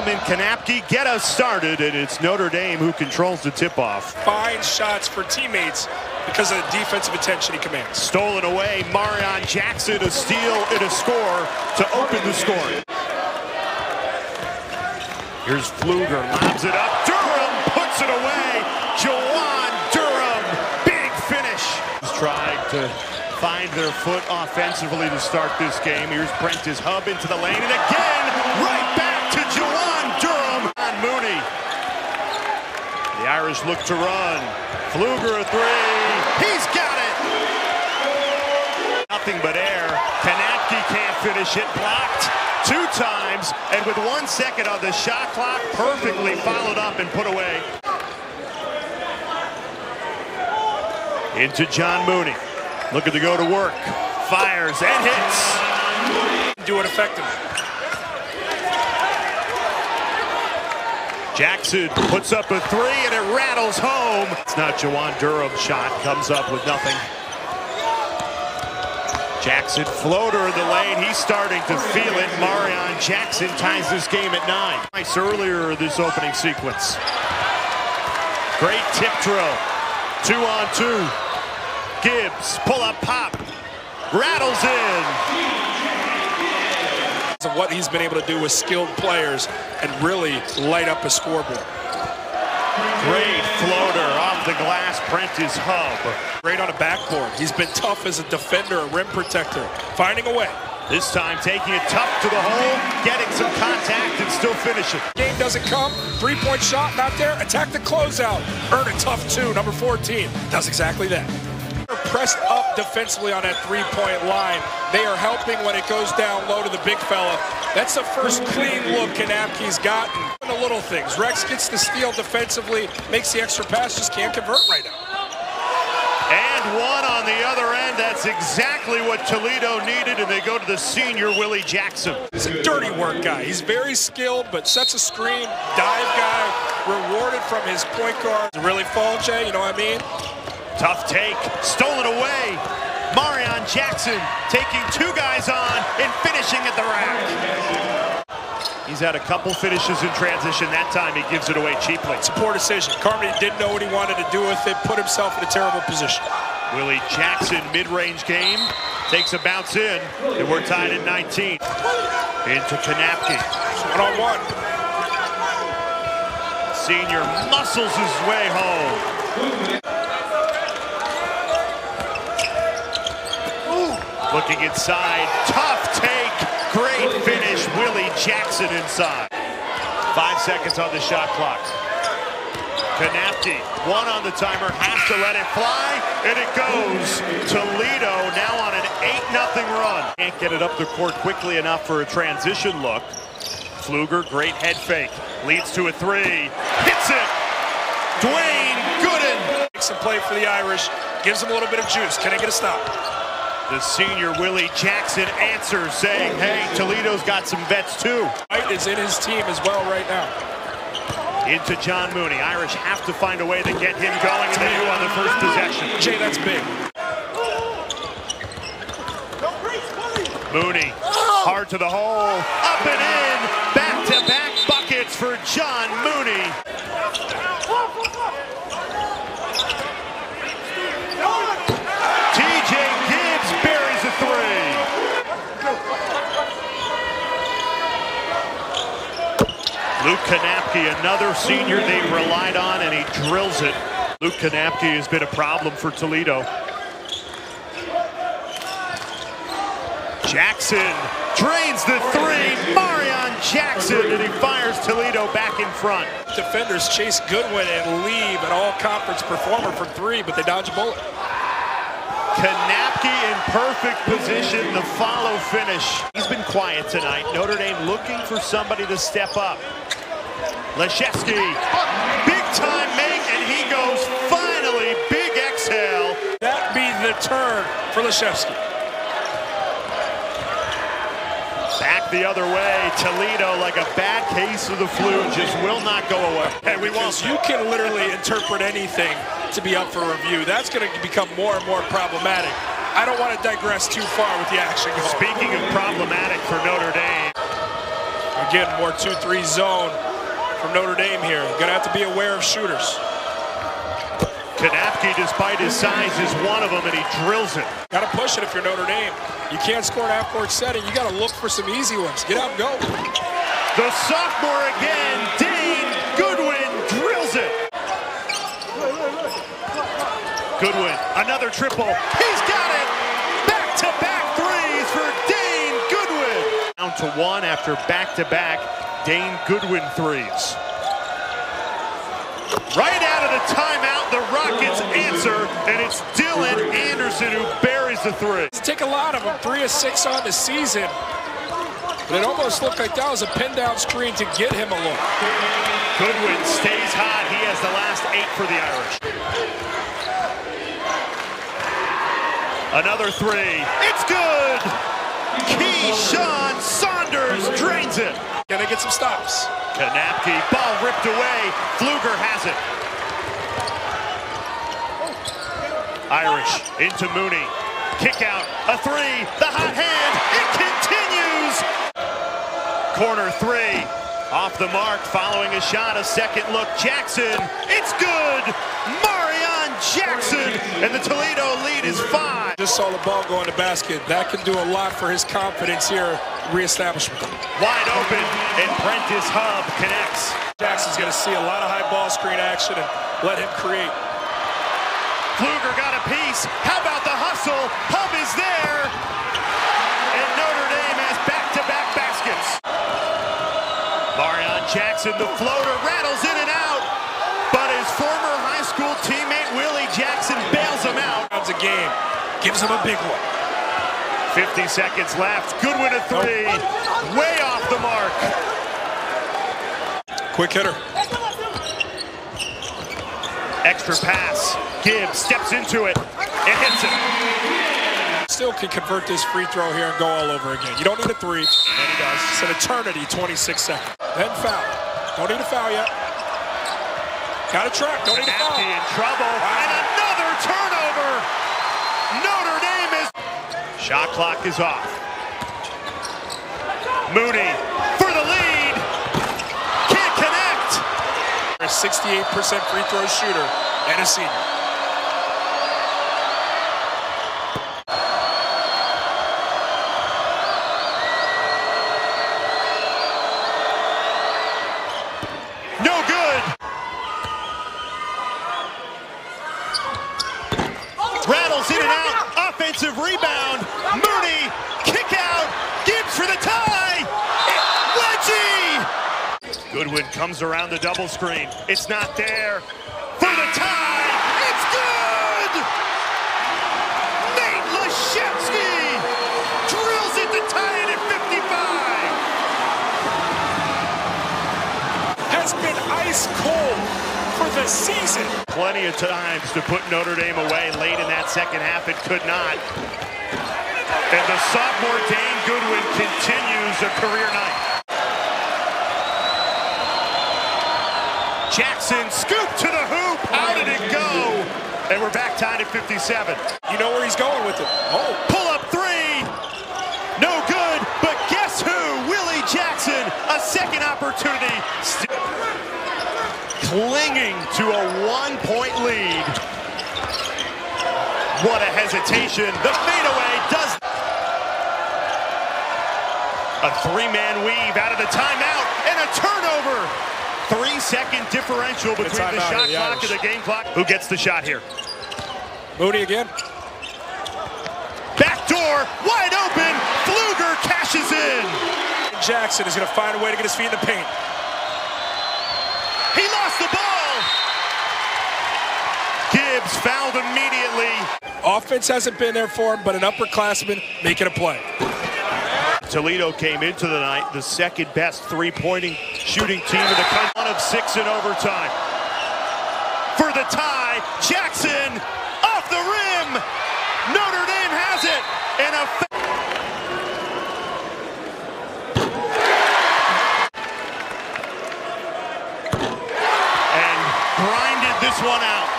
Durham and Knapke get us started, and it's Notre Dame who controls the tip-off. Fine shots for teammates because of the defensive attention he commands. Stolen away, Marreon Jackson a steal and a score to open the scoring. Here's Pflueger, lobs it up. Durham puts it away. Juwan Durham, big finish. He's trying to find their foot offensively to start this game. Here's Prentiss Hubb into the lane, and again, right back to Juwan Durham on Mooney. The Irish look to run. Pflueger a three. He's got it. Nothing but air. Knapke can't finish it. Blocked two times, and with one second on the shot clock, perfectly followed up and put away. Into John Mooney. Looking to go to work. Fires and hits. Do it effectively. Jackson puts up a three and it rattles home. It's not Juwan Durham's shot. Comes up with nothing. Jackson floater in the lane. He's starting to feel it. Marreon Jackson ties this game at nine. Nice earlier this opening sequence. Great tip drill. Two on two. Gibbs, pull up pop. Rattles in. Of what he's been able to do with skilled players and really light up a scoreboard. Great floater off the glass. Prentiss Hubb. Great on a backboard. He's been tough as a defender, a rim protector, finding a way. This time taking it tough to the hole, getting some contact and still finishing. Game doesn't come. Three-point shot not there. Attack the closeout. Earn a tough two. Number 14 does exactly that. Pressed up defensively on that three-point line. They are helping when it goes down low to the big fella. That's the first clean look Knapke's gotten. The little things. Rex gets the steal defensively, makes the extra pass, just can't convert right now. And one on the other end. That's exactly what Toledo needed, and they go to the senior, Willie Jackson. He's a dirty work guy. He's very skilled, but sets a screen, dive guy, rewarded from his point guard. Really fall, Jay, you know what I mean? Tough take, stolen away. Marreon Jackson taking two guys on and finishing at the rack. He's had a couple finishes in transition. That time he gives it away cheaply. It's a poor decision. Carmody didn't know what he wanted to do with it, put himself in a terrible position. Willie Jackson, mid-range game, takes a bounce in, and we're tied at 19. Into Knapke. One-on-one. Senior muscles his way home. Looking inside, tough take, great finish, Willie Jackson inside. Five seconds on the shot clock. Knapke, one on the timer, has to let it fly, and it goes. To Toledo now on an 8-0 run. Can't get it up the court quickly enough for a transition look. Pflueger, great head fake, leads to a three, hits it. Dane Goodwin. Makes some play for the Irish, gives them a little bit of juice. Can I get a stop? The senior Willie Jackson answers saying, hey, Toledo's got some vets too. White is in his team as well right now. Into John Mooney. Irish have to find a way to get him going, and they do on the first possession. Jay, that's big. Mooney, hard to the hole, up and in, back-to-back buckets for John Mooney. TJ Gibbs buries a three. Luke Knapke, another senior they relied on, and he drills it. Luke Knapke has been a problem for Toledo. Jackson drains the three. Marreon Jackson, and he fires Toledo back in front. Defenders Chase Goodwin and leave an all-conference performer for three, but they dodge a bullet. Knapke in perfect position, the follow finish. He's been quiet tonight. Notre Dame looking for somebody to step up. Laszewski, big time make, and he goes finally, big exhale. That be the turn for Laszewski. Back the other way, Toledo like a bad case of the flu, just will not go away. And we. Because you can literally interpret anything to be up for review. That's going to become more and more problematic. I don't want to digress too far with the action. Going. Speaking of problematic for Notre Dame, Again, more 2-3 zone from Notre Dame here. Gonna have to be aware of shooters. Knapke, despite his size, is one of them, and he drills it. Got to push it if you're Notre Dame. You can't score an half-court setting. You got to look for some easy ones. Get out and go. The sophomore again, Dane Goodwin, drills it. Goodwin, another triple. He's got it. Back-to-back threes for Dane Goodwin. Down to one after back-to-back Dane Goodwin threes. Right out of the timeout, the Rockets answer, and it's Dylan Anderson who buries the three. Take a lot of them. Three of six on the season. But it almost looked like that was a pin down screen to get him a look. Goodwin stays hot. He has the last eight for the Irish. Another three. It's good. Keshaun Saunders drains it. Gonna get some stops. Knapke, ball ripped away. Pflueger has it. Irish into Mooney. Kick out, a three, the hot hand, it continues! Corner three, off the mark, following a shot, a second look, Jackson, it's good! Jackson, and the Toledo lead is five. Just saw the ball go in the basket. That can do a lot for his confidence here, reestablishment. Wide open, and Prentiss Hubb connects. Jackson's gonna see a lot of high ball screen action and let him create. Pflueger got a piece. How about the hustle? Hubb is there. And Notre Dame has back-to-back baskets. Marreon Jackson, the floater, rattles in and out. But his former high school teammate Willie Jackson bails him out. Rounds a game. Gives him a big one. 50 seconds left. Goodwin a three. Way off the mark. Quick hitter. Extra pass. Gibbs steps into it and hits it. Still can convert this free throw here and go all over again. You don't need a three. And he does. It's an eternity, 26 seconds. Then foul. Don't need a foul yet. Got a trap. Don't need a foul. in trouble. Wow. And another turnover. Notre Dame is... Shot clock is off. Mooney for the lead. Can't connect. A 68% free throw shooter and a senior. No good. Rattles in and out. Offensive rebound. Mooney. Kick out. Gibbs for the tie. Wedgie. Goodwin comes around the double screen. It's not there. For the tie. It's good. Nate Laszewski drills it to tie it at 55. Has been ice cold for the season. Plenty of times to put Notre Dame away late in that second half. It could not. And the sophomore Dane Goodwin continues a career night. Jackson scoop to the hoop. How did it go? And we're back tied at 57. You know where he's going with it. Oh, Pull up three. No good. But guess who? Willie Jackson. A second opportunity. Still clinging to a one-point lead. What a hesitation. The fadeaway does. A three-man weave out of the timeout and a turnover. Three-second differential between the timeout shot the clock Irish. and the game clock. Who gets the shot here? Mooney again. Back door, wide open. Pflueger cashes in. Jackson is going to find a way to get his feet in the paint. He lost the ball. Gibbs fouled immediately. Offense hasn't been there for him, but an upperclassman making a play. Toledo came into the night the second best three-pointing shooting team in the country. One of six in overtime. For the tie, Jackson off the rim. Notre Dame has it. And a and grinded this one out.